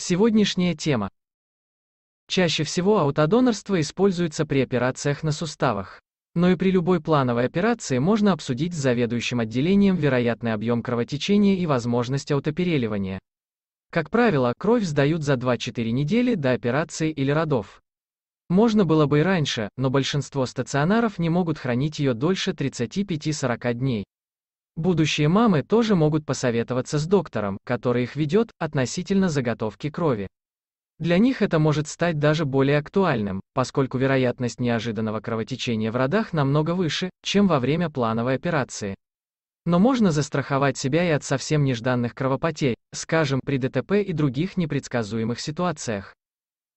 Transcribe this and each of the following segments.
Сегодняшняя тема. Чаще всего аутодонорство используется при операциях на суставах. Но и при любой плановой операции можно обсудить с заведующим отделением вероятный объем кровотечения и возможность аутопереливания. Как правило, кровь сдают за 2-4 недели до операции или родов. Можно было бы и раньше, но большинство стационаров не могут хранить ее дольше 35-40 дней. Будущие мамы тоже могут посоветоваться с доктором, который их ведет, относительно заготовки крови. Для них это может стать даже более актуальным, поскольку вероятность неожиданного кровотечения в родах намного выше, чем во время плановой операции. Но можно застраховать себя и от совсем нежданных кровопотерь, скажем, при ДТП и других непредсказуемых ситуациях.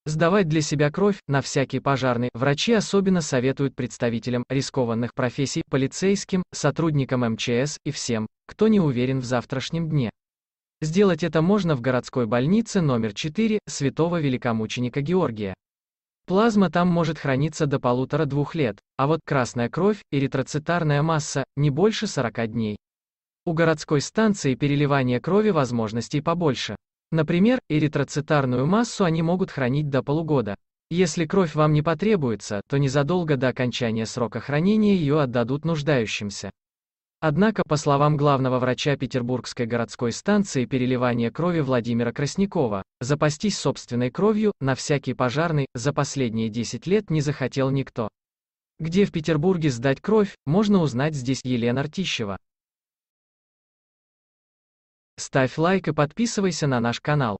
Сдавать для себя кровь, на всякий пожарный, врачи особенно советуют представителям рискованных профессий, полицейским, сотрудникам МЧС и всем, кто не уверен в завтрашнем дне. Сделать это можно в городской больнице номер 4 святого великомученика Георгия. Плазма там может храниться до полутора-двух лет, а вот красная кровь, эритроцитарная масса, не больше 40 дней. У городской станции переливания крови возможностей побольше. Например, эритроцитарную массу они могут хранить до полугода. Если кровь вам не потребуется, то незадолго до окончания срока хранения ее отдадут нуждающимся. Однако, по словам главного врача Петербургской городской станции переливания крови Владимира Краснякова, запастись собственной кровью, на всякий пожарный, за последние 10 лет не захотел никто. Где в Петербурге сдать кровь, можно узнать здесь Елена Артищева. Ставь лайк и подписывайся на наш канал.